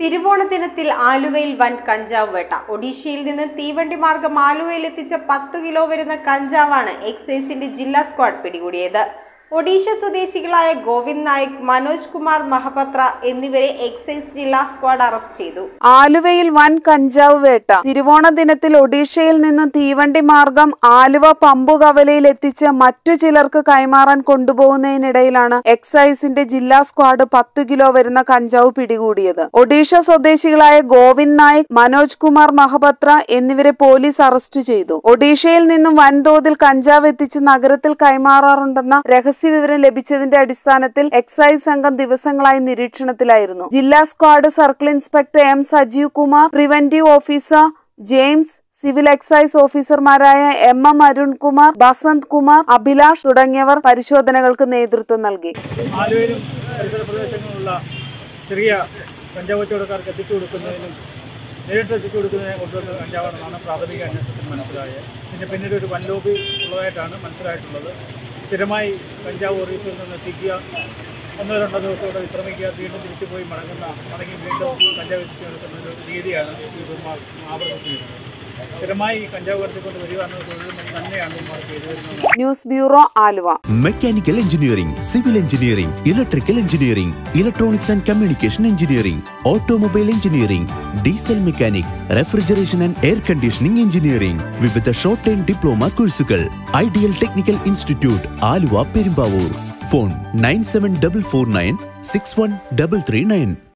തിരുവോണദിനത്തിൽ ആലുവയിൽ വൻ കഞ്ചാവ് വേട്ട. ഒഡീഷയിൽ നിന്ന് തീവണ്ടി മാർഗം ആലുവയിൽ എത്തിച്ച പത്തു കിലോ വരുന്ന കഞ്ചാവാണ് എക്സൈസിന്റെ ജില്ലാ സ്ക്വാഡ് പിടികൂടിയത്. ഒഡീഷ സ്വദേശികളായ ഗോവിന്ദ് നായിക് മനോജ് കുമാർ മഹപത്ര എന്നിവരെ എക്സൈസ് ജില്ലാ സ്ക്വാഡ് അറസ്റ്റ് ചെയ്തു. ആലുവയിൽ വൻ കഞ്ചാവ് വേട്ട. തിരുവോണ ദിനത്തിൽ ഒഡീഷയിൽ നിന്ന് തീവണ്ടി മാർഗം ആലുവ പമ്പുകവലയിൽ എത്തിച്ച് മറ്റു ചിലർക്ക് കൈമാറാൻ കൊണ്ടുപോകുന്നതിനിടയിലാണ് എക്സൈസിന്റെ ജില്ലാ സ്ക്വാഡ് പത്തു കിലോ വരുന്ന കഞ്ചാവ് പിടികൂടിയത്. ഒഡീഷ സ്വദേശികളായ ഗോവിന്ദ് നായിക് മനോജ് കുമാർ മഹപത്ര എന്നിവരെ പോലീസ് അറസ്റ്റ് ചെയ്തു. ഒഡീഷയിൽ നിന്നും വൻതോതിൽ കഞ്ചാവ് എത്തിച്ച് നഗരത്തിൽ കൈമാറാറുണ്ടെന്ന രഹസ്യ വിവരം ലഭിച്ചതിന്റെ അടിസ്ഥാനത്തിൽ എക്സൈസ് സംഘം ദിവസങ്ങളായി നിരീക്ഷണത്തിലായിരുന്നു. ജില്ലാ squad circle inspector M Sajeev Kumar preventive officer James civil excise ഓഫീസർമാരായ എം എം അരുൺകുമാർ ബസന്ത് കുമാർ അഭിലാഷ് തുടങ്ങിയവർ പരിശോധനകൾക്ക് നേതൃത്വം നൽകി. ചെറിയ കഞ്ചാവ് കച്ചവടക്കാർക്ക് എത്തിച്ചു കൊടുക്കുന്നതിനും നേരിട്ട് എത്തിച്ചു കൊടുക്കുന്നതിനെ കൊണ്ടുവന്ന കഞ്ചാവാണെന്നാണ് പ്രാഥമിക അന്വേഷണത്തിൽ മനസ്സിലായത്. പിന്നെ പിന്നീട് ഒരു വൻലോബി ഉള്ളതായിട്ടാണ് മനസ്സിലായിട്ടുള്ളത്. സ്ഥിരമായി കഞ്ചാവ് ഒറീസയിൽ നിന്ന് എത്തിക്കുക. ഒന്നോ രണ്ടോ ദിവസം കൂടെ വിശ്രമിക്കുക. വീണ്ടും തിരിച്ചു പോയി മടങ്ങുന്ന മടങ്ങി വീണ്ടും കഞ്ചാവ് എത്തിച്ചു കൊടുക്കുന്ന ഒരു രീതിയാണ് ഈ ആവർത്തിച്ചിരിക്കുന്നത് സ്ഥിരമായി കഞ്ചാവ് കടത്തിക്കൊണ്ട് തന്നെയാണ് news bureau Aluva. Mechanical engineering civil engineering electrical engineering electronics and communication engineering automobile engineering diesel mechanic refrigeration and air conditioning engineering വിവിധ ഷോർട്ട് ടൈം ഡിപ്ലോമ കോഴ്സുകൾ ideal technical institute Aluva Perumbavoor. Phone nine seven double four nine six one double three nine